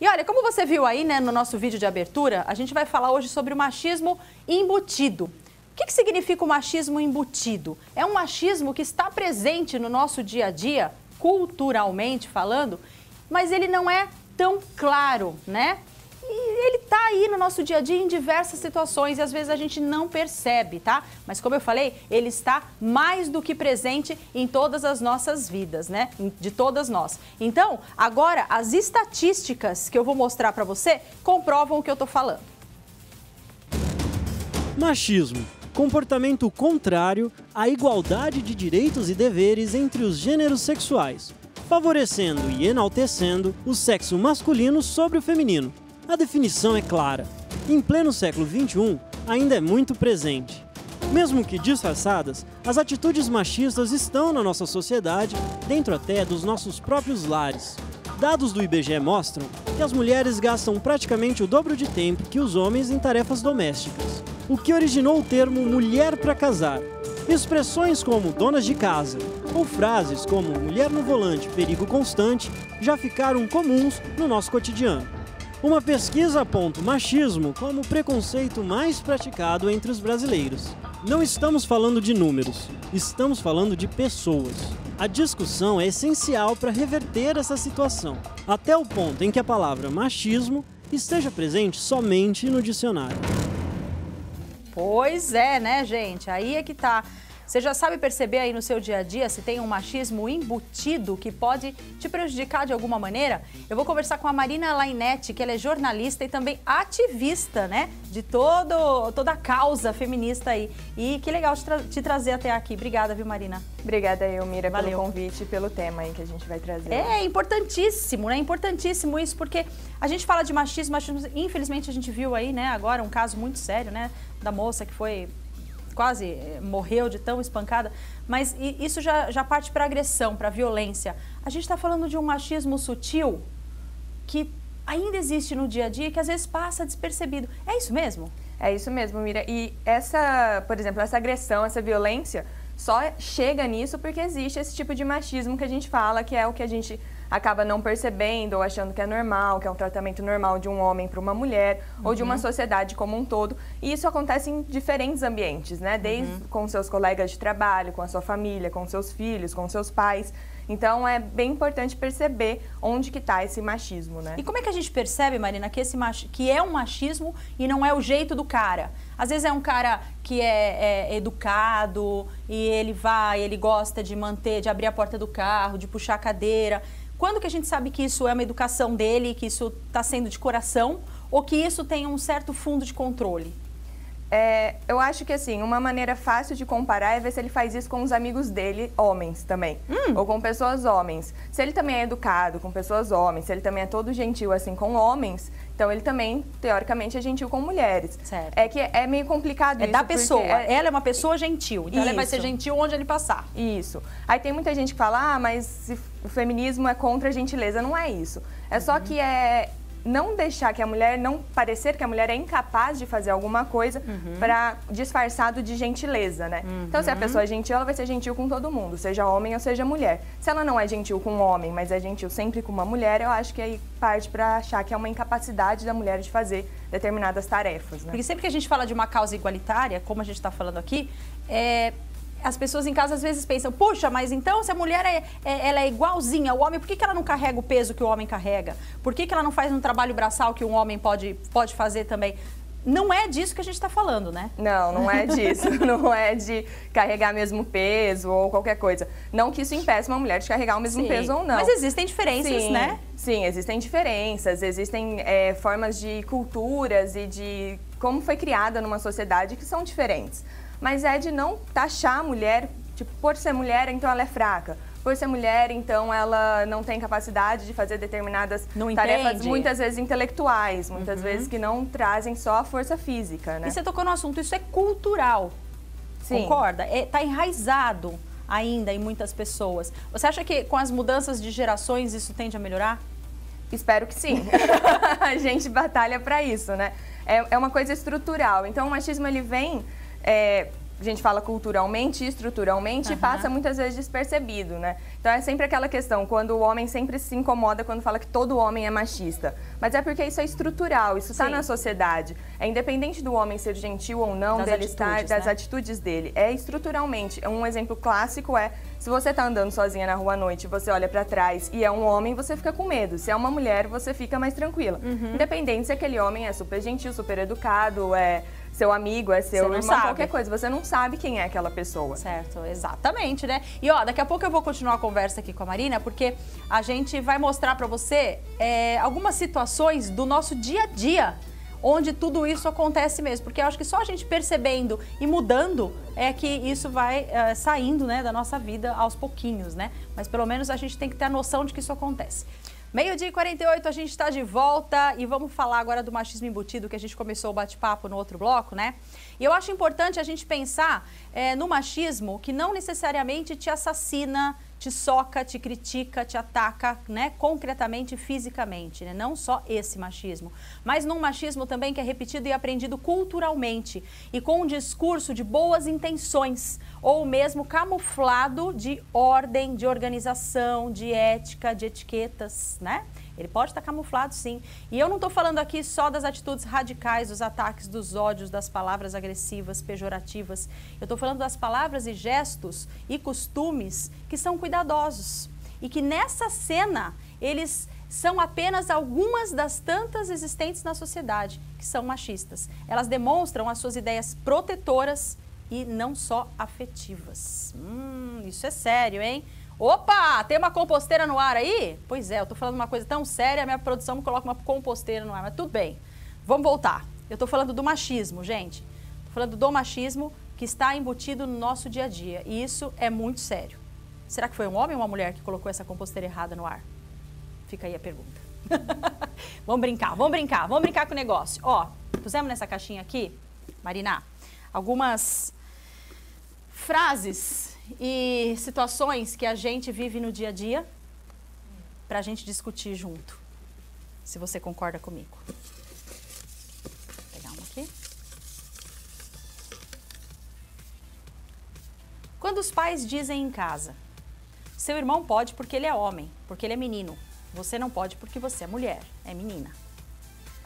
E olha, como você viu aí né, no nosso vídeo de abertura, a gente vai falar hoje sobre o machismo embutido. O que, que significa o machismo embutido? É um machismo que está presente no nosso dia a dia, culturalmente falando, mas ele não é tão claro, né? Ele tá aí no nosso dia a dia em diversas situações e às vezes a gente não percebe, tá? Mas como eu falei, ele está mais do que presente em todas as nossas vidas, né? De todas nós. Então, agora as estatísticas que eu vou mostrar para você comprovam o que eu tô falando. Machismo comportamento contrário à igualdade de direitos e deveres entre os gêneros sexuais, favorecendo e enaltecendo o sexo masculino sobre o feminino. A definição é clara. Em pleno século XXI, ainda é muito presente. Mesmo que disfarçadas, as atitudes machistas estão na nossa sociedade, dentro até dos nossos próprios lares. Dados do IBGE mostram que as mulheres gastam praticamente o dobro de tempo que os homens em tarefas domésticas, o que originou o termo mulher para casar. Expressões como donas de casa ou frases como mulher no volante, perigo constante já ficaram comuns no nosso cotidiano. Uma pesquisa aponta o machismo como o preconceito mais praticado entre os brasileiros. Não estamos falando de números, estamos falando de pessoas. A discussão é essencial para reverter essa situação, até o ponto em que a palavra machismo esteja presente somente no dicionário. Pois é, né, gente? Aí é que tá. Você já sabe perceber aí no seu dia a dia se tem um machismo embutido que pode te prejudicar de alguma maneira? Eu vou conversar com a Marina Lainete, que ela é jornalista e também ativista, né? De todo, toda a causa feminista aí. E que legal te, tra te trazer até aqui. Obrigada, viu, Marina? Obrigada, Elmira, Valeu. pelo convite e pelo tema aí que a gente vai trazer. É importantíssimo, né? Importantíssimo isso, porque a gente fala de machismo, machismo, infelizmente a gente viu aí, né, agora um caso muito sério, né, da moça que foi quase eh, morreu de tão espancada, mas isso já, já parte para agressão, para violência. A gente está falando de um machismo sutil que ainda existe no dia a dia que às vezes passa despercebido. É isso mesmo? É isso mesmo, Mira. E essa, por exemplo, essa agressão, essa violência só chega nisso porque existe esse tipo de machismo que a gente fala, que é o que a gente acaba não percebendo ou achando que é normal, que é um tratamento normal de um homem para uma mulher uhum. ou de uma uhum. sociedade como um todo. E isso acontece em diferentes ambientes, né? Desde uhum. com seus colegas de trabalho, com a sua família, com seus filhos, com seus pais. Então é bem importante perceber onde que está esse machismo, né? E como é que a gente percebe, Marina, que esse mach... que é um machismo e não é o jeito do cara? Às vezes é um cara que é, é, educado e ele vai, ele gosta de manter, de abrir a porta do carro, de puxar a cadeira. Quando que a gente sabe que isso é uma educação dele, que isso está sendo de coração, ou que isso tem um certo fundo de controle? É, eu acho que assim, uma maneira fácil de comparar é ver se ele faz isso com os amigos dele, homens também. Hum. Ou com pessoas homens. Se ele também é educado com pessoas homens, se ele também é todo gentil assim com homens, então ele também, teoricamente, é gentil com mulheres. Certo. É que é meio complicado é isso. É da pessoa. Ela é uma pessoa gentil. Então isso. ela vai ser gentil onde ele passar. Isso. Aí tem muita gente que fala, ah, mas o feminismo é contra a gentileza. Não é isso. É uhum. só que é não deixar que a mulher, não parecer que a mulher é incapaz de fazer alguma coisa uhum. para disfarçado de gentileza, né? Uhum. Então, se a uhum. pessoa é gentil, ela vai ser gentil com todo mundo, seja homem ou seja mulher. Se ela não é gentil com um homem, mas é gentil sempre com uma mulher, eu acho que aí parte para achar que é uma incapacidade da mulher de fazer determinadas tarefas, né? Porque sempre que a gente fala de uma causa igualitária, como a gente está falando aqui, é, as pessoas em casa às vezes pensam, puxa, mas então se a mulher é, é, ela é igualzinha ao homem, por que, que ela não carrega o peso que o homem carrega? Por que, que ela não faz um trabalho braçal que um homem pode, pode fazer também? Não é disso que a gente está falando, né? Não, não é disso. não é de carregar mesmo peso ou qualquer coisa. Não que isso impeça uma mulher de carregar o mesmo Sim. peso ou não. Mas existem diferenças, Sim. né? Sim, existem diferenças, existem é, formas de culturas e de como foi criada numa sociedade que são diferentes mas é de não taxar a mulher, tipo, por ser mulher, então ela é fraca. Por ser mulher, então ela não tem capacidade de fazer determinadas não tarefas, entende. muitas vezes intelectuais, muitas uhum. vezes que não trazem só a força física, né? E você tocou no assunto, isso é cultural. Sim. Concorda? Está é, enraizado ainda em muitas pessoas. Você acha que com as mudanças de gerações isso tende a melhorar? Espero que sim. a gente batalha para isso, né? É, é uma coisa estrutural. Então, o machismo ele vem é, a gente fala culturalmente e estruturalmente, uhum. passa muitas vezes despercebido, né? Então é sempre aquela questão, quando o homem sempre se incomoda quando fala que todo homem é machista. Mas é porque isso é estrutural, isso está na sociedade. É independente do homem ser gentil ou não, das dele estar, das né? atitudes dele. É estruturalmente. Um exemplo clássico é se você está andando sozinha na rua à noite, você olha para trás e é um homem, você fica com medo. Se é uma mulher, você fica mais tranquila. Uhum. Independente se aquele homem é super gentil, super educado, é seu amigo, é seu irmão, sabe. qualquer coisa. Você não sabe quem é aquela pessoa. Certo, exatamente, né? E ó, daqui a pouco eu vou continuar a conversa aqui com a Marina, porque a gente vai mostrar para você é, algumas situações do nosso dia a dia onde tudo isso acontece mesmo. Porque eu acho que só a gente percebendo e mudando é que isso vai é, saindo né, da nossa vida aos pouquinhos, né? Mas pelo menos a gente tem que ter a noção de que isso acontece. Meio-dia e 48, a gente está de volta e vamos falar agora do machismo embutido que a gente começou o bate-papo no outro bloco, né? E eu acho importante a gente pensar é, no machismo que não necessariamente te assassina, te soca, te critica, te ataca, né, concretamente, fisicamente, né? Não só esse machismo, mas num machismo também que é repetido e aprendido culturalmente e com um discurso de boas intenções ou mesmo camuflado de ordem, de organização, de ética, de etiquetas, né? Ele pode estar camuflado, sim. E eu não estou falando aqui só das atitudes radicais, dos ataques, dos ódios, das palavras agressivas, pejorativas. Eu estou falando das palavras e gestos e costumes que são cuidadosos. E que nessa cena, eles são apenas algumas das tantas existentes na sociedade que são machistas. Elas demonstram as suas ideias protetoras e não só afetivas. Hum, isso é sério, hein? Opa, tem uma composteira no ar aí? Pois é, eu tô falando uma coisa tão séria, a minha produção me coloca uma composteira no ar, mas tudo bem. Vamos voltar. Eu tô falando do machismo, gente. Tô falando do machismo que está embutido no nosso dia a dia. E isso é muito sério. Será que foi um homem ou uma mulher que colocou essa composteira errada no ar? Fica aí a pergunta. vamos brincar, vamos brincar, vamos brincar com o negócio. Ó, pusemos nessa caixinha aqui, Marina, algumas frases e situações que a gente vive no dia a dia para a gente discutir junto. Se você concorda comigo. Vou pegar uma aqui. Quando os pais dizem em casa, seu irmão pode porque ele é homem, porque ele é menino. Você não pode porque você é mulher, é menina.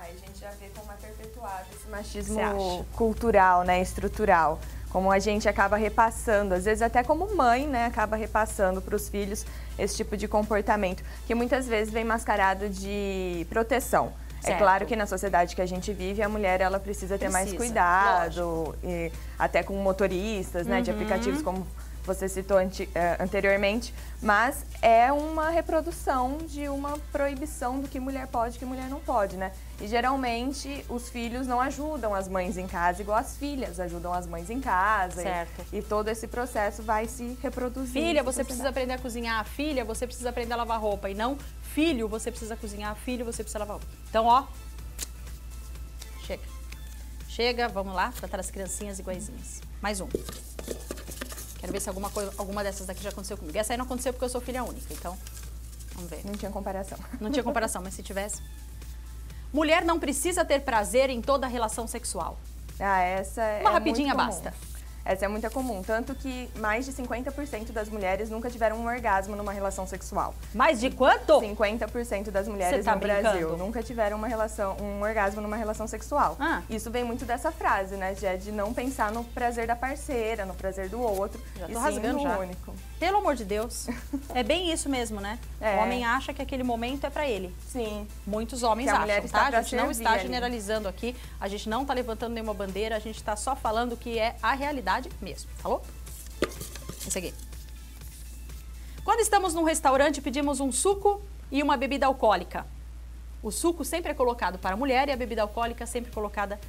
Aí a gente já vê como é perpetuado esse machismo cultural, né, estrutural como a gente acaba repassando, às vezes até como mãe, né, acaba repassando para os filhos esse tipo de comportamento, que muitas vezes vem mascarado de proteção. É certo. É claro que na sociedade que a gente vive, a mulher ela precisa ter precisa, mais cuidado, e, até com motoristas, né, uhum. de aplicativos como você citou uh, anteriormente, mas é uma reprodução de uma proibição do que mulher pode e que mulher não pode, né? E geralmente os filhos não ajudam as mães em casa, igual as filhas ajudam as mães em casa. Certo. E, e todo esse processo vai se reproduzir. Filha, você precisa aprender a cozinhar. Filha, você precisa aprender a lavar roupa. E não, filho, você precisa cozinhar. Filho, você precisa lavar roupa. Então, ó, chega. Chega, vamos lá, tratar as criancinhas iguaizinhas. Mais um. Quero ver se alguma, coisa, alguma dessas daqui já aconteceu comigo. Essa aí não aconteceu porque eu sou filha única, então vamos ver. Não tinha comparação. Não tinha comparação, mas se tivesse. Mulher não precisa ter prazer em toda relação sexual. Ah, essa é. Uma rapidinha basta. Essa é muito comum, tanto que mais de 50% das mulheres nunca tiveram um orgasmo numa relação sexual. Mais de quanto? 50% das mulheres tá no brincando? Brasil nunca tiveram uma relação, um orgasmo numa relação sexual. Ah. Isso vem muito dessa frase, né, de, de não pensar no prazer da parceira, no prazer do outro, já tô e rasgando sim no já. único. Pelo amor de Deus. é bem isso mesmo, né? É. O homem acha que aquele momento é para ele. Sim. Muitos homens acham, tá? A gente não está generalizando ali. aqui, a gente não está levantando nenhuma bandeira, a gente está só falando que é a realidade mesmo. Falou? Esse aqui. Quando estamos num restaurante, pedimos um suco e uma bebida alcoólica. O suco sempre é colocado para a mulher e a bebida alcoólica sempre colocada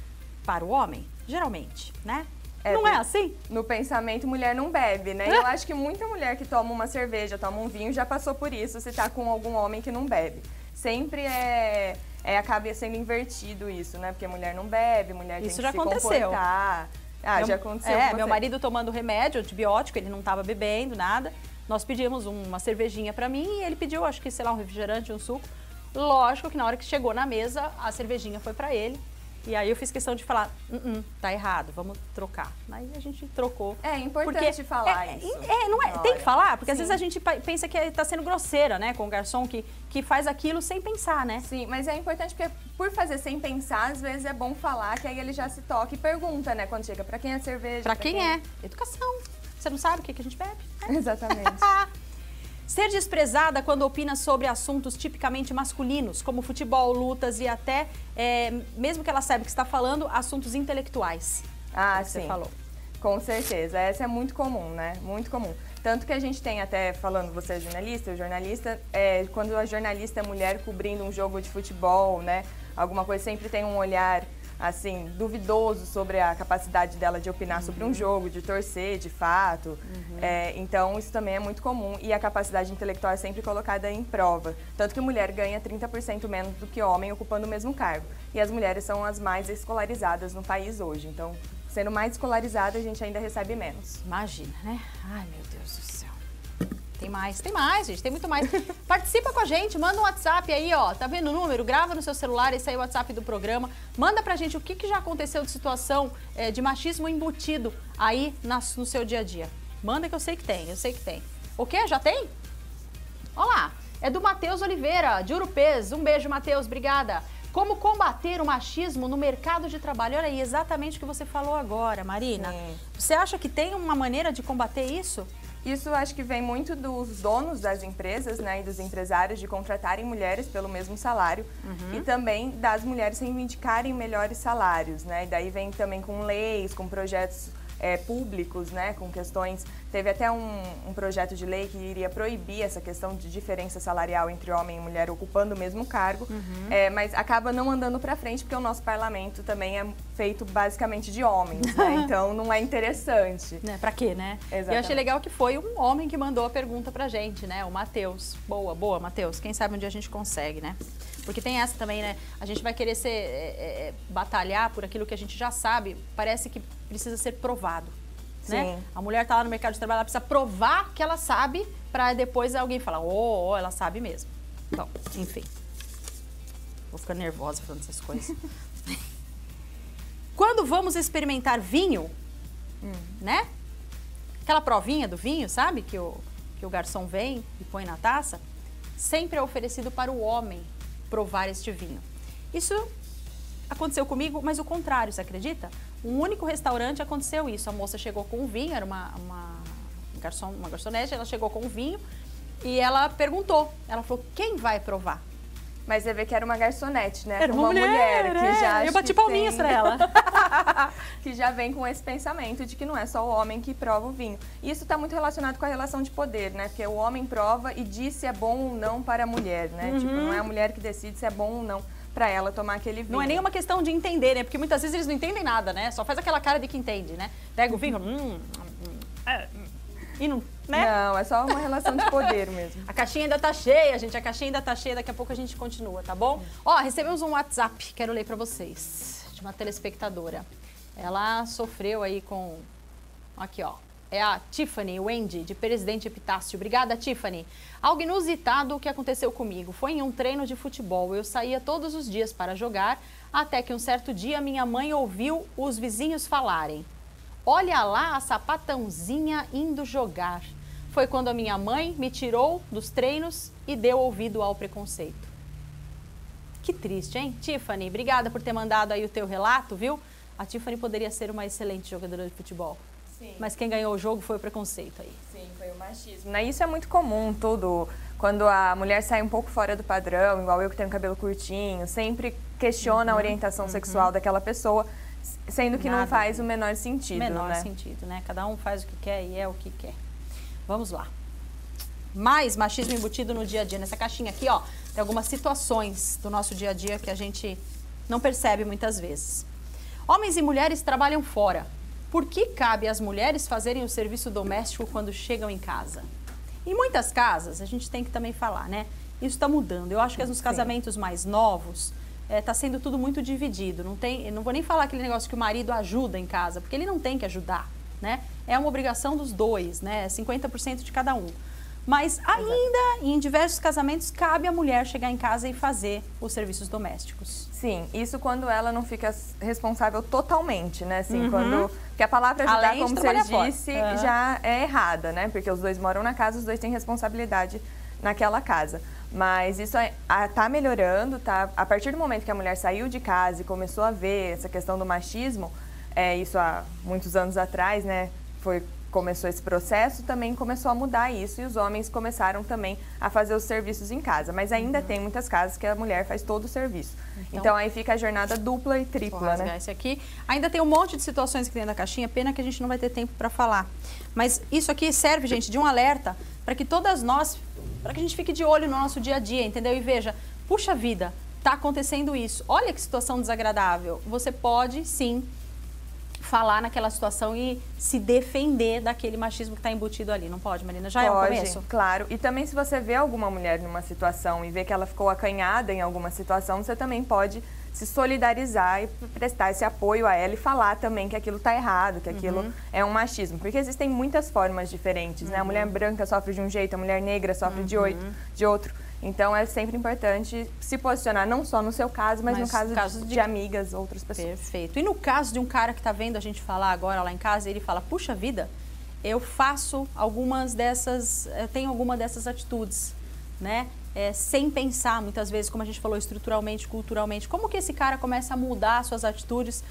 para o homem, geralmente, né? É, não é assim? No pensamento, mulher não bebe, né? Eu acho que muita mulher que toma uma cerveja, toma um vinho, já passou por isso, se tá com algum homem que não bebe. Sempre é, é acaba sendo invertido isso, né? Porque mulher não bebe, mulher isso tem que já se aconteceu. comportar. Ah, meu, já aconteceu. É, meu marido tomando remédio, antibiótico, ele não estava bebendo nada. Nós pedimos uma cervejinha para mim e ele pediu, acho que, sei lá, um refrigerante, um suco. Lógico que na hora que chegou na mesa, a cervejinha foi para ele E aí eu fiz questão de falar, "Hum, hum, tá errado, vamos trocar. Aí a gente trocou. É importante falar é, isso. É, não é, tem que falar, porque às Sim. vezes a gente pensa que está sendo grosseira, né, com o garçom que, que faz aquilo sem pensar, né? Sim, mas é importante porque por fazer sem pensar, às vezes é bom falar, que aí ele já se toca e pergunta, né, quando chega, pra quem é cerveja? Pra quem é? Educação. Você não sabe o que, que a gente bebe? Exatamente. Ser desprezada quando opina sobre assuntos tipicamente masculinos, como futebol, lutas e até, é, mesmo que ela saiba o que está falando, assuntos intelectuais. Ah, você sim. falou. Com certeza, essa é muito comum, né? Muito comum. Tanto que a gente tem até, falando você é jornalista, eu jornalista, é, quando a jornalista é mulher cobrindo um jogo de futebol, né? Alguma coisa, sempre tem um olhar, assim, duvidoso sobre a capacidade dela de opinar sobre um jogo, de torcer, de fato. É, então, isso também é muito comum e a capacidade intelectual é sempre colocada em prova. Tanto que mulher ganha 30% menos do que homem ocupando o mesmo cargo. E as mulheres são as mais escolarizadas no país hoje. Então, sendo mais escolarizada, a gente ainda recebe menos. Imagina, né? Ai, meu Deus do céu. Tem mais, tem mais, gente, tem muito mais. Participa com a gente, manda um WhatsApp aí, ó. Tá vendo o número? Grava no seu celular, esse aí é o WhatsApp do programa. Manda pra gente o que, que já aconteceu de situação eh, de machismo embutido aí nas- no seu dia a dia. Manda que eu sei que tem, eu sei que tem. O quê? Já tem? Olha lá, é do Matheus Oliveira, de Urupês. Um beijo, Matheus, obrigada. Como combater o machismo no mercado de trabalho? Olha aí, exatamente o que você falou agora, Marina. Sim. Você acha que tem uma maneira de combater isso? Isso acho que vem muito dos donos das empresas, né, e dos empresários de contratarem mulheres pelo mesmo salário e também das mulheres reivindicarem melhores salários, né? E daí vem também com leis, com projetos é, públicos, né, com questões. Teve até um, um projeto de lei que iria proibir essa questão de diferença salarial entre homem e mulher ocupando o mesmo cargo, é, mas acaba não andando para frente porque o nosso parlamento também é feito basicamente de homens, né? Então não é interessante. Né? Pra quê, né? E eu achei Exatamente. legal que foi um homem que mandou a pergunta pra gente, né? O Matheus. Boa, boa, Matheus. Quem sabe um dia a gente consegue, né? Porque tem essa também, né? A gente vai querer ser, é, é, batalhar por aquilo que a gente já sabe. Parece que precisa ser provado, né? A mulher tá lá no mercado de trabalho, ela precisa provar que ela sabe pra depois alguém falar, ô, oh, ela sabe mesmo. Bom, enfim. Vou ficar nervosa falando essas coisas. Quando vamos experimentar vinho, né? Aquela provinha do vinho, sabe? Que o, que o garçom vem e põe na taça. Sempre é oferecido para o homem provar este vinho. Isso aconteceu comigo, mas o contrário, você acredita? Um único restaurante aconteceu isso. A moça chegou com um vinho, era uma, uma, um garçom, uma garçonete, ela chegou com um vinho e ela perguntou. Ela falou, quem vai provar? Mas você vê que era uma garçonete, né? Era uma mulher, que é. já Eu bati palminhas tem- pra ela. que já vem com esse pensamento de que não é só o homem que prova o vinho. E isso está muito relacionado com a relação de poder, né? Porque o homem prova e diz se é bom ou não para a mulher, né? Tipo, não é a mulher que decide se é bom ou não para ela tomar aquele vinho. Não é nenhuma questão de entender, né? Porque muitas vezes eles não entendem nada, né? Só faz aquela cara de que entende, né? Pega o vinho, hum, hum, é, hum, e não, né? Não, é só uma relação de poder mesmo. A caixinha ainda tá cheia, gente. A caixinha ainda tá cheia. Daqui a pouco a gente continua, tá bom? Ó, recebemos um WhatsApp. Quero ler pra vocês. De uma telespectadora. Ela sofreu aí com... Aqui, ó. É a Tiffany Wendy, de Presidente Epitácio. Obrigada, Tiffany. Algo inusitado que aconteceu comigo foi em um treino de futebol. Eu saía todos os dias para jogar, até que um certo dia minha mãe ouviu os vizinhos falarem. Olha lá a sapatãozinha indo jogar. Foi quando a minha mãe me tirou dos treinos e deu ouvido ao preconceito. Que triste, hein? Tiffany, obrigada por ter mandado aí o teu relato, viu? A Tiffany poderia ser uma excelente jogadora de futebol. Sim. Mas quem ganhou o jogo foi o preconceito aí. Sim, foi o machismo. Né? Isso é muito comum, tudo. Quando a mulher sai um pouco fora do padrão, igual eu que tenho cabelo curtinho, sempre questiona a orientação sexual daquela pessoa, sendo que não Nada. faz o menor sentido, Menor né? sentido, né? Cada um faz o que quer e é o que quer. Vamos lá. Mais machismo embutido no dia a dia. Nessa caixinha aqui, ó, tem algumas situações do nosso dia a dia que a gente não percebe muitas vezes. Homens e mulheres trabalham fora. Por que cabe às mulheres fazerem o serviço doméstico quando chegam em casa? Em muitas casas, a gente tem que também falar, né? Isso está mudando. Eu acho que nos casamentos mais novos está sendo tudo muito dividido. Não tem, não vou nem falar aquele negócio que o marido ajuda em casa, porque ele não tem que ajudar, né? É uma obrigação dos dois, né? 50% de cada um. Mas ainda, em diversos casamentos, cabe à mulher chegar em casa e fazer os serviços domésticos. Sim, isso quando ela não fica responsável totalmente, né? Assim, uhum. quando. Porque a palavra ajudar, Além como você disse, uhum. já é errada, né? Porque os dois moram na casa, os dois têm responsabilidade naquela casa. Mas isso está melhorando, tá? A partir do momento que a mulher saiu de casa e começou a ver essa questão do machismo, é, isso há muitos anos atrás, né? Foi começou esse processo, também começou a mudar isso e os homens começaram também a fazer os serviços em casa. Mas ainda uhum. tem muitas casas que a mulher faz todo o serviço. Então, então aí fica a jornada dupla e tripla, né? Esse aqui. Ainda tem um monte de situações aqui dentro da caixinha, pena que a gente não vai ter tempo para falar. Mas isso aqui serve, gente, de um alerta para que todas nós, para que a gente fique de olho no nosso dia a dia, entendeu? E veja, puxa vida, está acontecendo isso. Olha que situação desagradável. Você pode, sim, falar naquela situação e se defender daquele machismo que está embutido ali. Não pode, Marina? Já pode, é o começo? claro. E também se você vê alguma mulher numa situação e vê que ela ficou acanhada em alguma situação, você também pode se solidarizar e prestar esse apoio a ela e falar também que aquilo está errado, que aquilo uhum. é um machismo. Porque existem muitas formas diferentes, né? A mulher uhum. branca sofre de um jeito, a mulher negra sofre uhum. de, oito, de outro. Então é sempre importante se posicionar, não só no seu caso, mas, mas no caso, caso de, de, amigas, outras pessoas. Perfeito. E no caso de um cara que está vendo a gente falar agora lá em casa, ele fala: puxa vida, eu faço algumas dessas, eu tenho alguma dessas atitudes, né? É, sem pensar, muitas vezes, como a gente falou, estruturalmente, culturalmente. Como que esse cara começa a mudar suas atitudes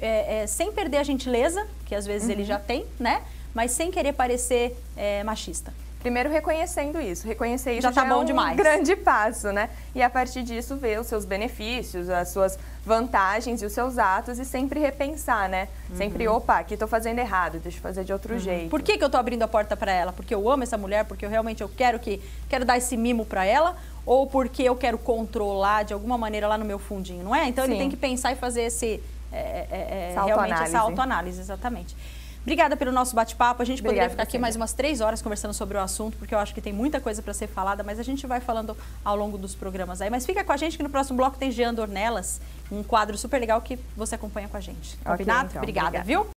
é, é, sem perder a gentileza, que às vezes uhum. ele já tem, né? Mas sem querer parecer machista. Primeiro reconhecendo isso, reconhecer isso já, tá já bom é um demais. grande passo, né? E a partir disso ver os seus benefícios, as suas vantagens e os seus atos e sempre repensar, né? Uhum. Sempre, opa, aqui estou fazendo errado, deixa eu fazer de outro uhum. jeito. Por que, que eu estou abrindo a porta para ela? Porque eu amo essa mulher, porque eu realmente eu quero que quero dar esse mimo para ela ou porque eu quero controlar de alguma maneira lá no meu fundinho, não é? Então Sim. ele tem que pensar e fazer esse é, é, é, realmente essa autoanálise, exatamente. Obrigada pelo nosso bate-papo. A gente Obrigada poderia ficar aqui mais umas três horas conversando sobre o assunto, porque eu acho que tem muita coisa para ser falada, mas a gente vai falando ao longo dos programas aí. Mas fica com a gente que no próximo bloco tem Jean Dornelas, um quadro super legal que você acompanha com a gente. Combinado? Okay, então. Obrigada, Obrigada, viu?